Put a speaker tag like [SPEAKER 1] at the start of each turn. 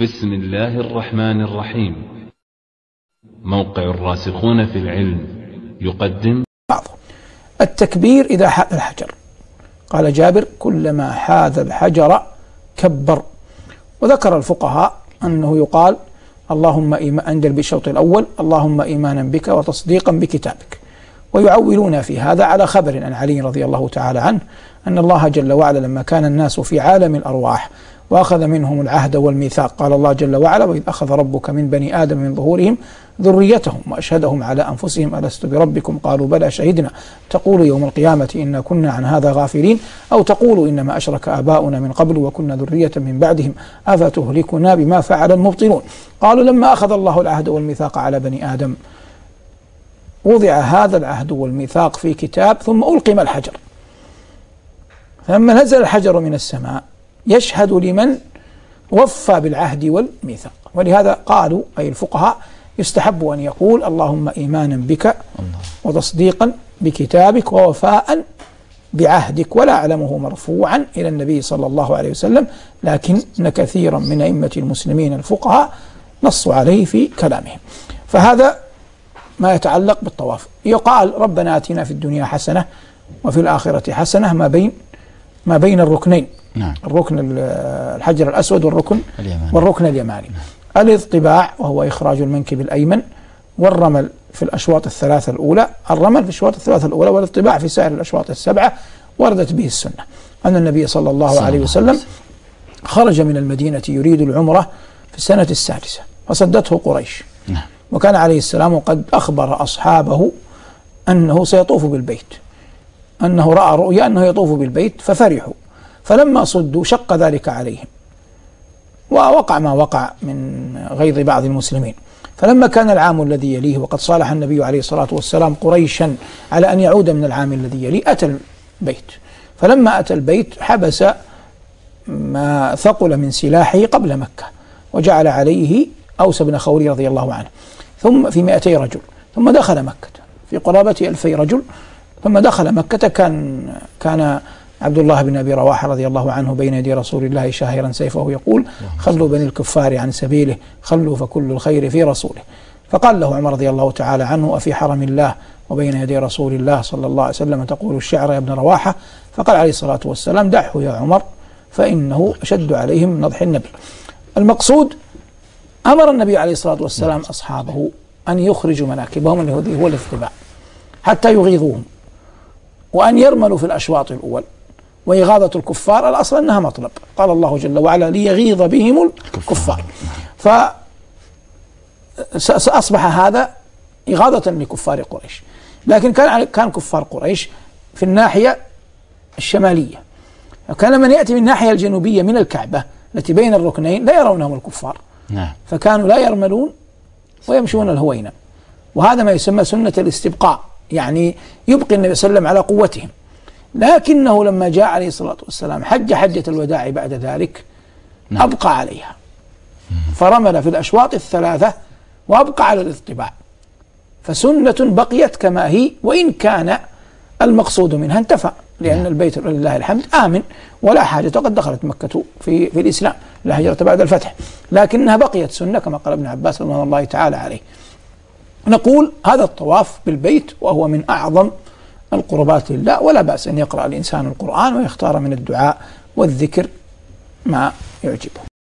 [SPEAKER 1] بسم الله الرحمن الرحيم. موقع الراسخون في العلم يقدم.
[SPEAKER 2] بعض. التكبير إذا حاذ الحجر. قال جابر كلما حاذ الحجر كبر. وذكر الفقهاء أنه يقال اللهم إيمان عند بالشوط الأول اللهم إيمانا بك وتصديقا بكتابك. ويعولون في هذا على خبر عن علي رضي الله تعالى عنه أن الله جل وعلا لما كان الناس في عالم الأرواح وأخذ منهم العهد والميثاق. قال الله جل وعلا وإذ أخذ ربك من بني آدم من ظهورهم ذريتهم وأشهدهم على أنفسهم ألست بربكم؟ قالوا بلى شهدنا. تقول يوم القيامة إنا كنا عن هذا غافلين. أو تقول إنما أشرك آباؤنا من قبل وكنا ذرية من بعدهم. أفتهلكنا بما فعل المبطلون؟ قالوا لما أخذ الله العهد والميثاق على بني آدم وضع هذا العهد والميثاق في كتاب ثم ألقم الحجر. فلما نزل الحجر من السماء يشهد لمن وفى بالعهد والميثاق. ولهذا قالوا أي الفقهاء يستحب أن يقول اللهم إيمانا بك وتصديقا بكتابك ووفاء بعهدك ولا أعلمه مرفوعا إلى النبي صلى الله عليه وسلم لكن كثيرا من أئمة المسلمين الفقهاء نصوا عليه في كلامهم. فهذا ما يتعلق بالطواف. يقال ربنا آتنا في الدنيا حسنة وفي الآخرة حسنة. ما بين ما بين الركنين. نعم. الركن الحجر الأسود والركن اليماني. والركن اليماني نعم. الاطباع وهو إخراج المنكب الأيمن والرمل في الأشواط الثلاثة الأولى الرمل في الأشواط الثلاثة الأولى والاطباع في سائر الأشواط السبعة وردت به السنة أن النبي صلى الله صلى عليه وسلم خرج من المدينة يريد العمرة في السنة السادسة فصدته قريش نعم. وكان عليه السلام قد أخبر أصحابه أنه سيطوف بالبيت أنه رأى رؤيا أنه يطوف بالبيت ففرحوا فلما صدوا شق ذلك عليهم. ووقع ما وقع من غيظ بعض المسلمين. فلما كان العام الذي يليه وقد صالح النبي عليه الصلاة والسلام قريشا على أن يعود من العام الذي يليه أتى البيت. فلما أتى البيت حبس ما ثقل من سلاحه قبل مكة وجعل عليه أوس بن خوري رضي الله عنه. ثم في مئتي رجل ثم دخل مكة. في قرابة ألفي رجل ثم دخل مكة. كان كان عبد الله بن أبي رواحة رضي الله عنه بين يدي رسول الله شاهرا سيفه يقول خلوا بني الكفار عن سبيله خلوا فكل الخير في رسوله. فقال له عمر رضي الله تعالى عنه أفي حرم الله؟ وبين يدي رسول الله صلى الله عليه وسلم تقول الشعر يا ابن رواحة. فقال عليه الصلاة والسلام دعه يا عمر فإنه أشد عليهم من نضح النبي. المقصود أمر النبي عليه الصلاة والسلام أصحابه أن يخرجوا مناكبهم اللي هو الاطباع حتى يغيظوهم وأن يرملوا في الأشواط الأول. وإغاظة الكفار الأصل أنها مطلب. قال الله جل وعلا ليغيظ بهم الكفار. فأصبح هذا إغاظة لكفار قريش. لكن كان كان كفار قريش في الناحية الشمالية. وكان من يأتي من الناحية الجنوبية من الكعبة التي بين الركنين لا يرونهم الكفار. نعم. فكانوا لا يرملون ويمشون الهوينة وهذا ما يسمى سنة الاستبقاء يعني يبقي النبي صلى الله عليه وسلم على قوتهم. لكنه لما جاء عليه الصلاة والسلام حج حجة الوداع بعد ذلك نعم. أبقى عليها فرمل في الأشواط الثلاثة وأبقى على الاطباع فسنة بقيت كما هي وإن كان المقصود منها انتفى لأن نعم. البيت لله الحمد آمن ولا حاجة وقد دخلت مكة في, في الإسلام لا هجرة بعد الفتح لكنها بقيت سنة كما قال ابن عباس رضي الله تعالى عليه نقول هذا الطواف بالبيت وهو من أعظم القربات لله ولا بأس أن يقرأ الإنسان القرآن ويختار من الدعاء والذكر ما يعجبه.